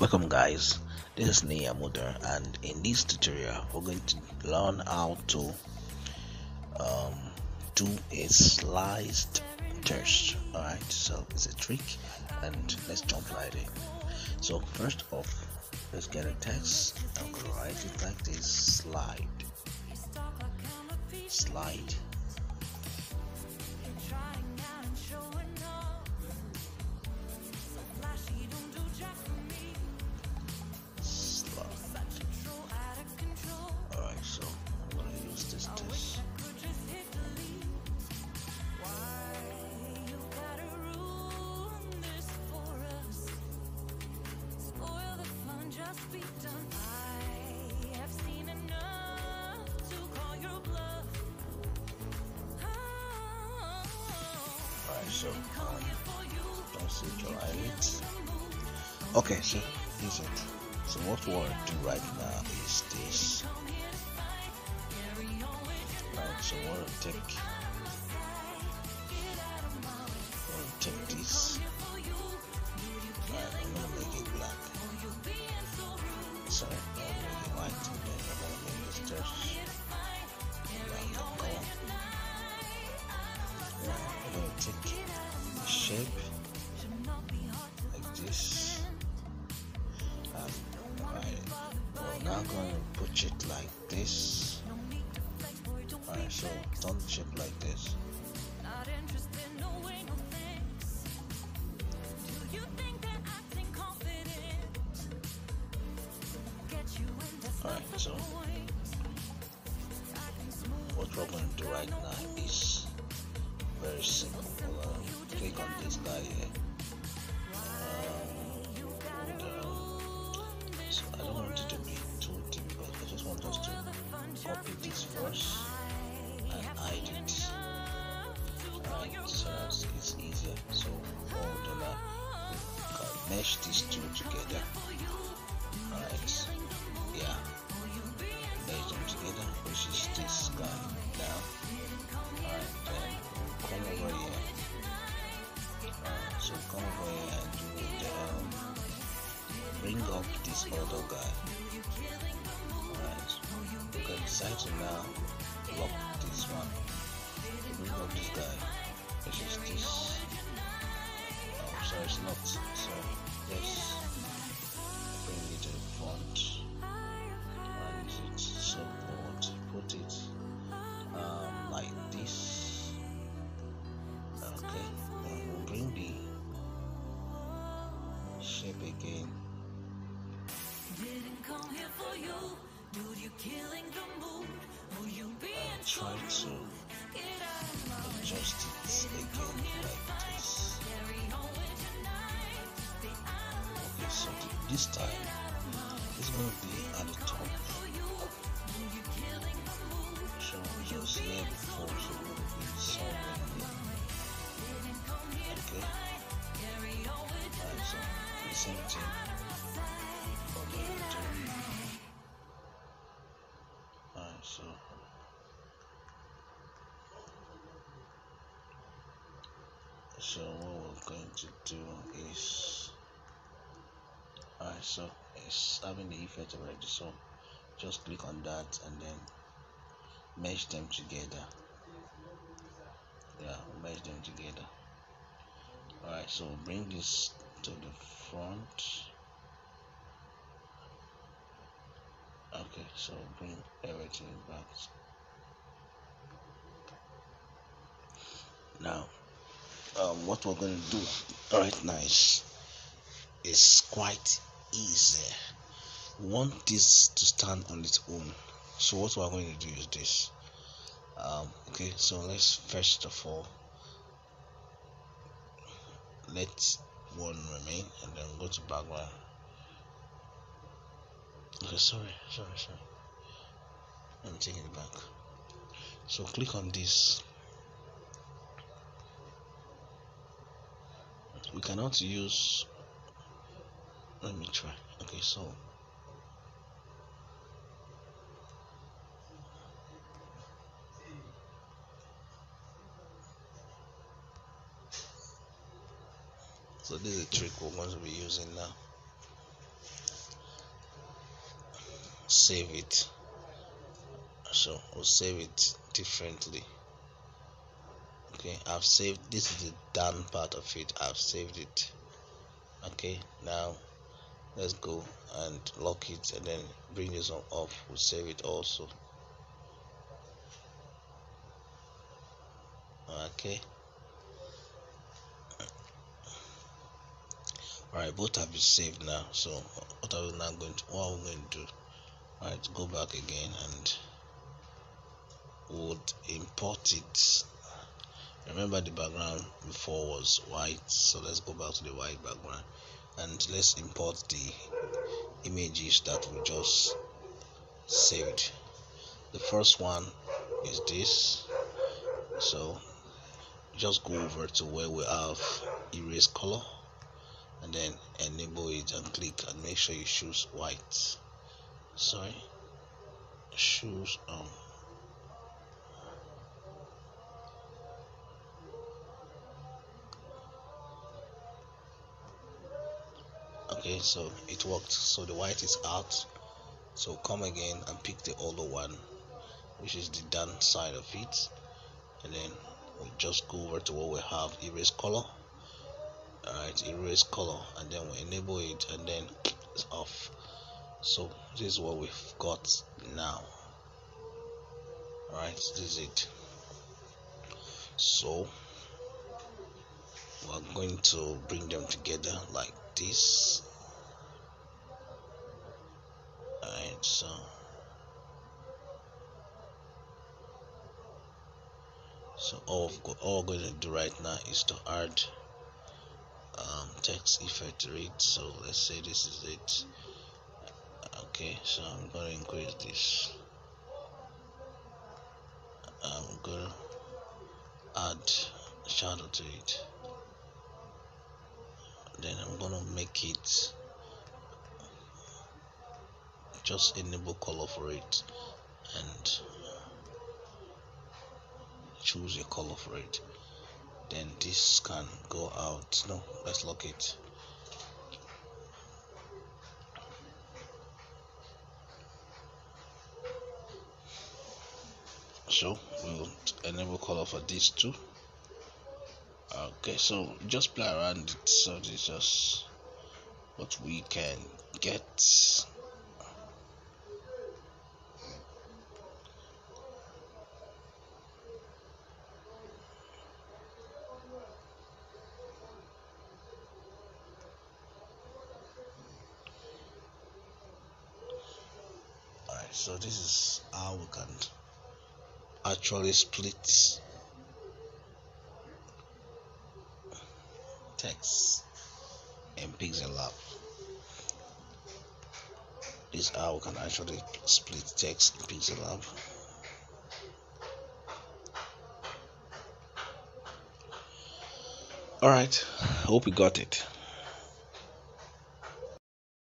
welcome guys. This is Niyi Amuda and in this tutorial we're going to learn how to um, do a sliced test. Alright so it's a trick and let's jump right in. So first off let's get a text. I'm write it like this slide. Slide so don't okay so is it. So what we want to do right now is this. Right so we want to take shape like this. And I, we're now going to put it like this. Alright so the shape like this. Alright so what we're going to do right now is very simple uh, um, and, um, so I don't want it to be too difficult I just want us to copy this first. And hide it. Alright so it's easier. So hold on up mesh these two together. Alright. Yeah. Mesh them together which is this guy now. Alright then up this other guy alright you can decide to now lock this one. Bring up this guy. Which is this oh sorry it's not so let's bring it to the front and it so put it um, like this? Okay then we'll bring the shape again and try to adjust it again like this okay so th- this time it's going to be at the top so just so it will be somewhere here okay. alright so the same thing so what we're going to do is alright so it's having the effect already so just click on that and then mesh them together. Yeah mesh them together. Alright so bring this to the front. Okay so bring everything back. Now um, what we're going to do right now is, is quite easy. We want this to stand on its own. So what we're going to do is this. Um, okay so let's first of all let one remain and then go to background okay sorry sorry sorry. I'm taking it back. So click on this we cannot use let me try. Okay so. So this is a trick we're going to be using now. Save it. So we'll save it differently okay I've saved this is the done part of it I've saved it okay now let's go and lock it and then bring this one off we'll save it also okay Alright, both have been saved now. So what are we now going to what are we going to do? Alright, go back again and would import it. Remember the background before was white, so let's go back to the white background and let's import the images that we just saved. The first one is this. So just go over to where we have erase color and then enable it and click and make sure you choose white sorry choose um okay so it worked. So the white is out. So come again and pick the other one which is the done side of it. And then we'll just go over to what we have erase color. Alright erase color and then we enable it and then it's off. So this is what we've got now. Alright this is it. So we're going to bring them together like this alright so. So all, all we're going to do right now is to add um, text effect it so let's say this is it. Okay so I'm going to increase this. I'm going to add shadow to it. Then I'm going to make it just enable color for it and choose a color for it then this can go out. No let's lock it. So we'll enable color for these two okay so just play around it. So this is just what we can get so this is how we can actually split text in PixelLab. This is how we can actually split text in PixelLab. All right hope you got it